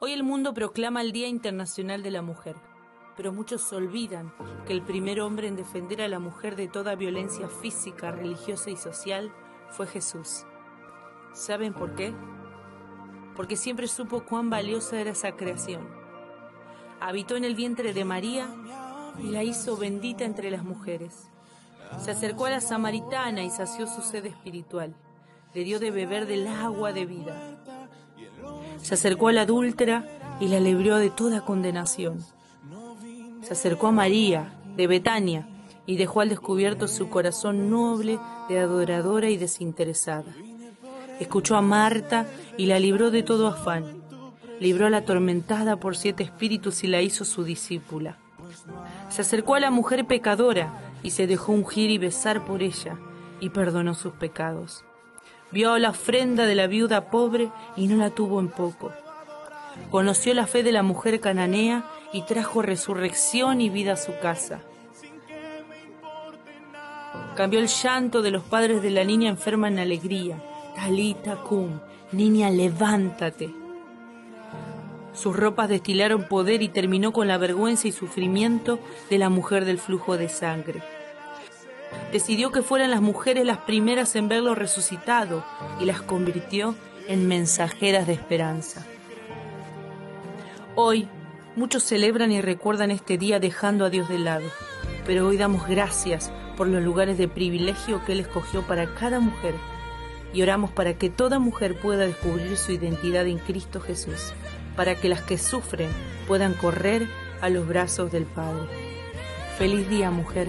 Hoy el mundo proclama el Día Internacional de la Mujer, pero muchos olvidan que el primer hombre en defender a la mujer de toda violencia física, religiosa y social fue Jesús. ¿Saben por qué? Porque siempre supo cuán valiosa era esa creación. Habitó en el vientre de María y la hizo bendita entre las mujeres. Se acercó a la samaritana y sació su sed espiritual. Le dio de beber del agua de vida se acercó a la adúltera y la libró de toda condenación. Se acercó a María, de Betania, y dejó al descubierto su corazón noble de adoradora y desinteresada. Escuchó a Marta y la libró de todo afán. Libró a la atormentada por siete espíritus y la hizo su discípula. Se acercó a la mujer pecadora y se dejó ungir y besar por ella y perdonó sus pecados. Vio la ofrenda de la viuda pobre y no la tuvo en poco. Conoció la fe de la mujer cananea y trajo resurrección y vida a su casa. Cambió el llanto de los padres de la niña enferma en alegría. Talita cum, niña, levántate. Sus ropas destilaron poder y terminó con la vergüenza y sufrimiento de la mujer del flujo de sangre decidió que fueran las mujeres las primeras en verlo resucitado y las convirtió en mensajeras de esperanza. Hoy muchos celebran y recuerdan este día dejando a Dios de lado, pero hoy damos gracias por los lugares de privilegio que Él escogió para cada mujer y oramos para que toda mujer pueda descubrir su identidad en Cristo Jesús, para que las que sufren puedan correr a los brazos del Padre. Feliz día, mujer